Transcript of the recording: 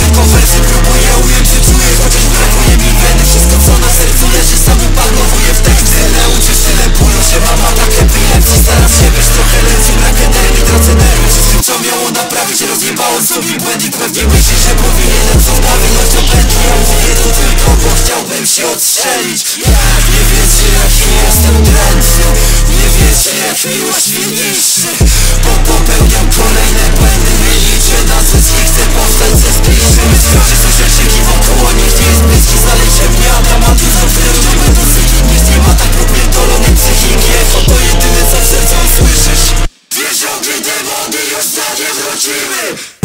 tylko wersy Próbuję ująć, co czuję Chociaż brakuje mi Wszystko co na sercu leży Sam upanowuję w teksty Nauczysz tyle bólu Się mama tak epilepsji Starasz się być trochę lepszy Brak energii, tracę nerwy co miało naprawić Rozjebałem sobie błędy Pewnie myślisz, że powinienem Co z prawilnością pętli Ja mówię to tylko, bo chciałbym się odstrzelić Nie wiecie jestem drętny Nie wiecie jak miłość mnie niszczy Bo popełniam kolejne błędy Убью всяких лучивых